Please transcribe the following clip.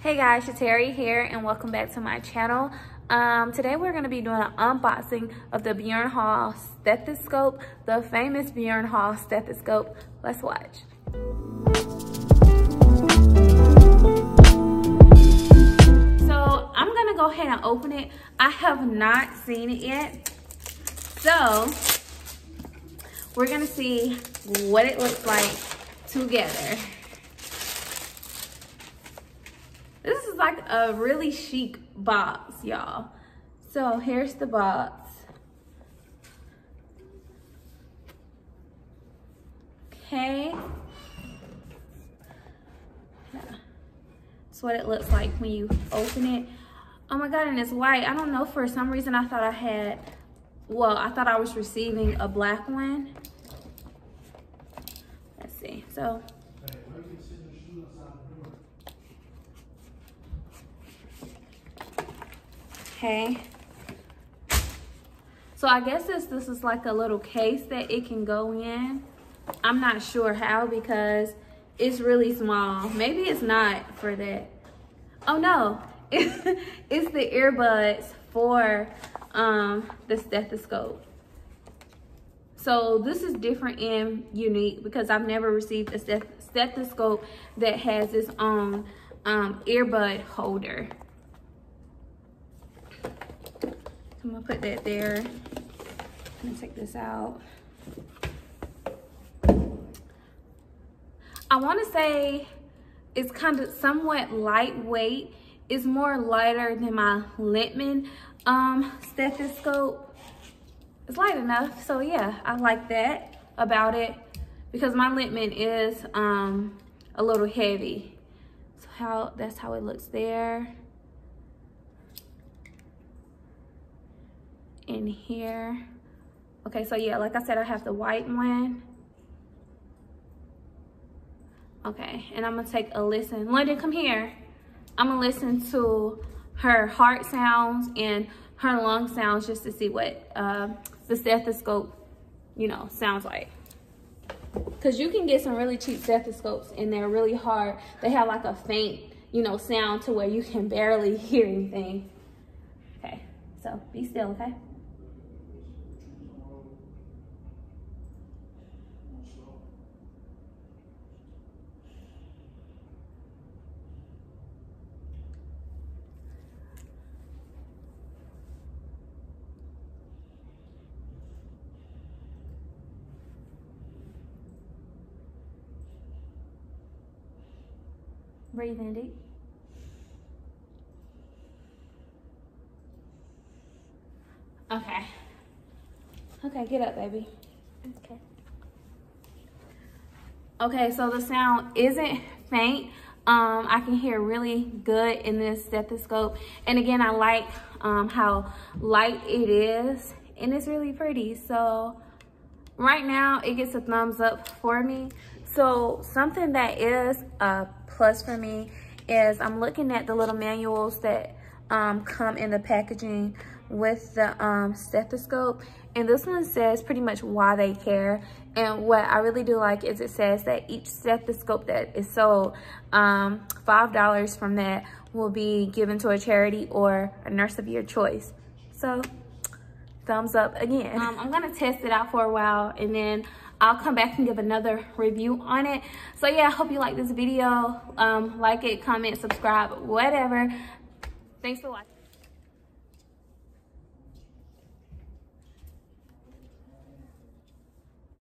Hey guys, Shateri here and welcome back to my channel. Um, today we're going to be doing an unboxing of the Bjorn Hall stethoscope, the famous Bjorn Hall stethoscope. Let's watch. So I'm going to go ahead and open it. I have not seen it yet. So we're going to see what it looks like together. This is like a really chic box, y'all. So here's the box. Okay. That's what it looks like when you open it. Oh my God, and it's white. I don't know, for some reason I thought I had, well, I thought I was receiving a black one. Let's see, so okay. So i guess this this is like a little case that it can go in. I'm not sure how because it's really small. Maybe it's not for that. Oh no. It's, the earbuds for um the stethoscope. So this is different and unique because i've never received a stethoscope that has its own um earbud holder I'm gonna put that there. I'm gonna take this out. I wanna say it's kind of somewhat lightweight. It's more lighter than my Littmann um, stethoscope. It's light enough, so yeah, I like that about it because my Littmann is um, a little heavy. So how that's how it looks there. In here. Okay, so yeah, like I said, I have the white one. Okay, and I'm gonna take a listen. London, come here. I'm gonna listen to her heart sounds and her lung sounds just to see what uh, the stethoscope, you know, sounds like. Cause you can get some really cheap stethoscopes and they're really hard. They have like a faint, you know, sound to where you can barely hear anything. Okay, so be still, okay? Breathe in deep. Okay. Okay, get up, baby. Okay. Okay, so the sound isn't faint. Um, I can hear really good in this stethoscope. And again, I like um, how light it is and it's really pretty. So right now it gets a thumbs up for me. So something that is a plus for me is I'm looking at the little manuals that um, come in the packaging with the um, stethoscope. And this one says pretty much why they care. And what I really do like is it says that each stethoscope that is sold, um, $5 from that will be given to a charity or a nurse of your choice. So thumbs up again. Um, I'm gonna test it out for a while and then I'll come back and give another review on it. So yeah, I hope you like this video. Um, like it, comment, subscribe, whatever. Thanks for watching.